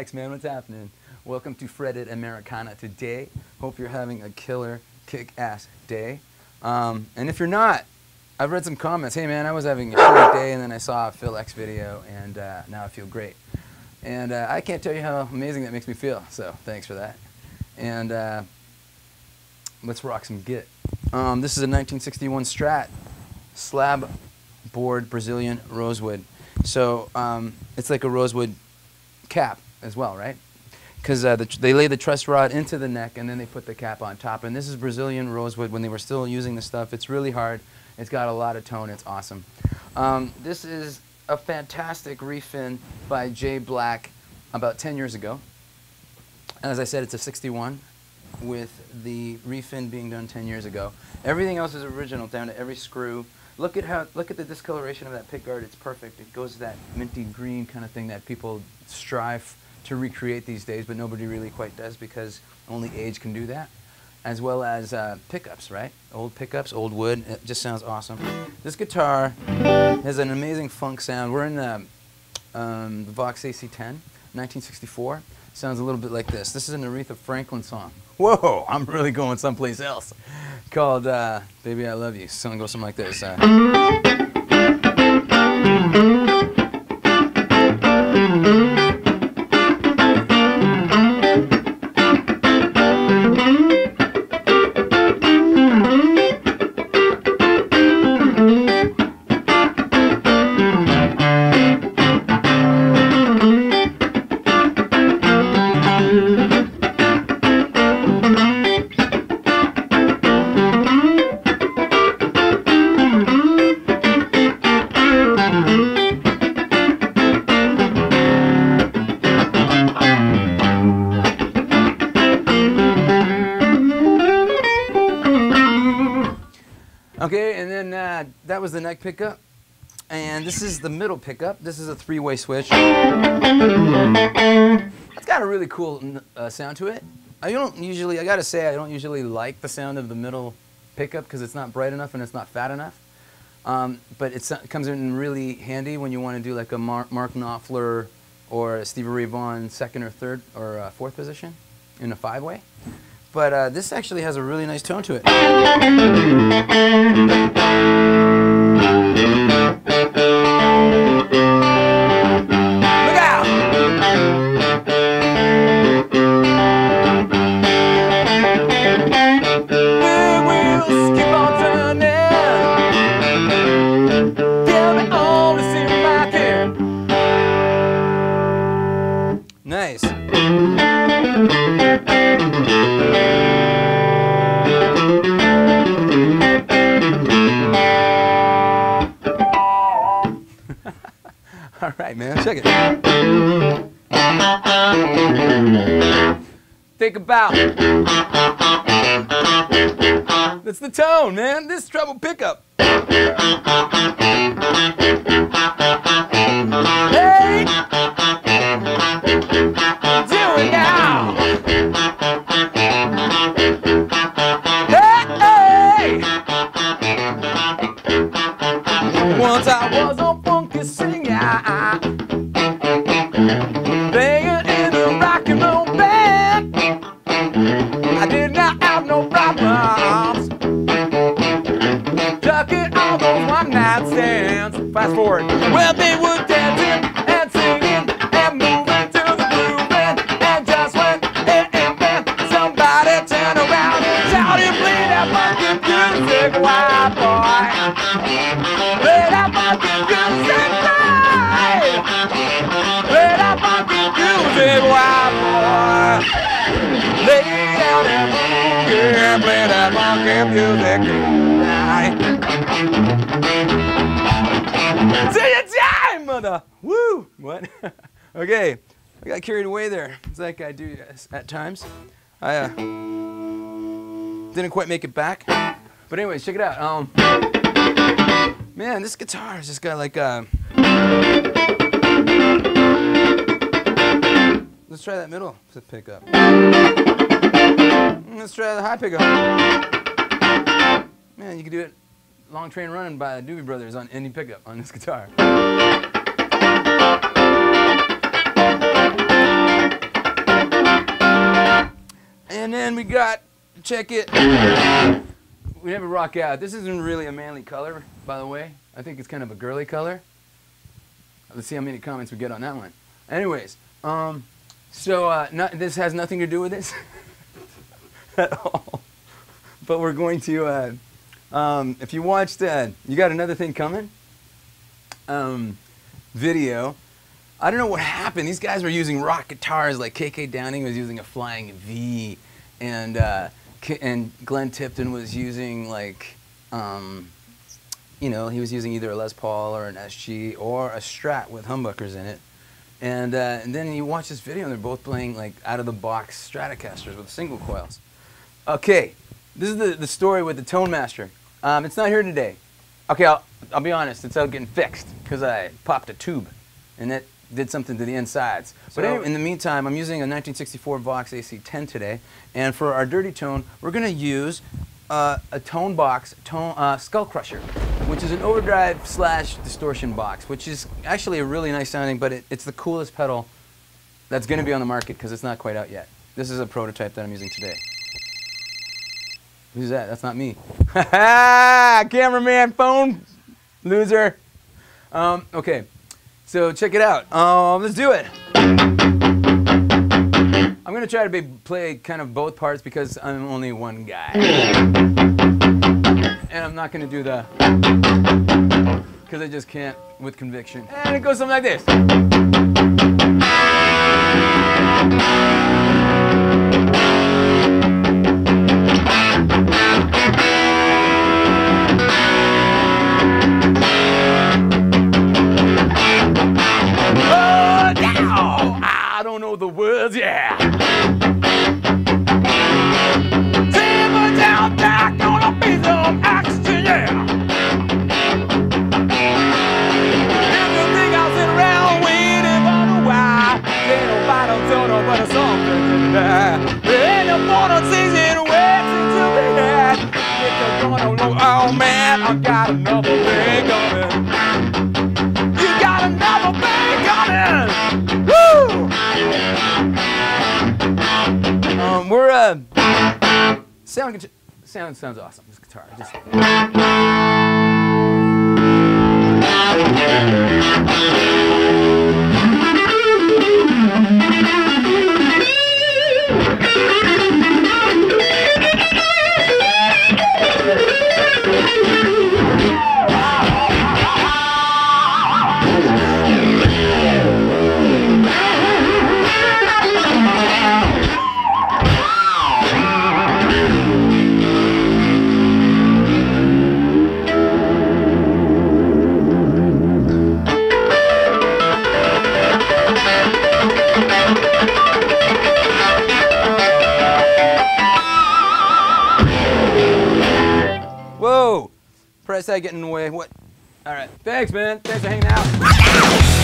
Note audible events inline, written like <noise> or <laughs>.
Phil man, what's happening? Welcome to Fretted Americana today. Hope you're having a killer, kick-ass day. Um, and if you're not, I've read some comments. Hey, man, I was having a shitty day, and then I saw a Phil X video, and uh, now I feel great. And uh, I can't tell you how amazing that makes me feel. So thanks for that. And uh, let's rock some git. Um, this is a 1961 Strat slab board Brazilian rosewood. So um, it's like a rosewood cap as well, right? Because uh, the they lay the truss rod into the neck and then they put the cap on top. And this is Brazilian rosewood when they were still using the stuff. It's really hard. It's got a lot of tone. It's awesome. Um, this is a fantastic refin by Jay Black about 10 years ago. And as I said, it's a 61 with the refin being done 10 years ago. Everything else is original down to every screw. Look at how look at the discoloration of that pickguard. It's perfect. It goes to that minty green kind of thing that people strive to recreate these days, but nobody really quite does because only age can do that. As well as uh, pickups, right? Old pickups, old wood. It just sounds awesome. This guitar has an amazing funk sound. We're in the, um, the Vox AC10, 1964. Sounds a little bit like this. This is an Aretha Franklin song. Whoa, I'm really going someplace else. Called uh, Baby I Love You. Song goes something like this. Uh, Okay, and then uh, that was the neck pickup. And this is the middle pickup. This is a three-way switch. It's got a really cool uh, sound to it. I don't usually, I gotta say, I don't usually like the sound of the middle pickup because it's not bright enough and it's not fat enough. Um, but it comes in really handy when you want to do like a Mar Mark Knopfler or Stevie Ray Vaughan second or third or uh, fourth position in a five-way. But uh, this actually has a really nice tone to it. Man, check it. Think about. That's the tone, man. This treble pickup. Hey! Do it now! Hey! Once I was Forward. Well, they were dancing and singing and moving to the groove and, and just when it ended, somebody turned around and shouted, "Play that funky music, white boy! Play that funky music, boy! Play that funky music, white boy!" Lay down and boogie, play that funky music time, mother. Woo! What? <laughs> okay, I got carried away there. It's like I do at times. I uh, didn't quite make it back. But anyways, check it out. Um, man, this guitar has just got like a. Let's try that middle pickup. Let's try the high pickup. Man, you can do it long train running by the Doobie Brothers on any pickup on this guitar. Got. Check it. We never rock out. This isn't really a manly color, by the way. I think it's kind of a girly color. Let's see how many comments we get on that one. Anyways, um, so uh, not, this has nothing to do with this <laughs> at all. But we're going to, uh, um, if you watched, uh, you got another thing coming um, video. I don't know what happened. These guys were using rock guitars, like KK Downing was using a Flying V, and uh, and Glenn Tipton was using like, um, you know, he was using either a Les Paul or an SG or a Strat with humbuckers in it. And, uh, and then you watch this video and they're both playing like out of the box Stratocasters with single coils. Okay, this is the, the story with the Tone Master. Um, it's not here today. Okay, I'll, I'll be honest, it's out getting fixed because I popped a tube and that did something to the insides. but anyway, in the meantime, I'm using a 1964 Vox AC10 today, and for our dirty tone, we're going to use uh, a tone box, tone, uh, Skull Crusher, which is an overdrive slash distortion box, which is actually a really nice sounding, but it, it's the coolest pedal that's going to be on the market because it's not quite out yet. This is a prototype that I'm using today. Who's that? That's not me. Ah, <laughs> cameraman, phone loser. Um, okay, so check it out. Um, let's do it. I'm gonna try to be, play kind of both parts because I'm only one guy, and I'm not gonna do the because I just can't with conviction. And it goes something like this. But something in there. Sound sound sounds awesome. This guitar, just I say getting away. What? All right. Thanks, man. Thanks for hanging out. <laughs>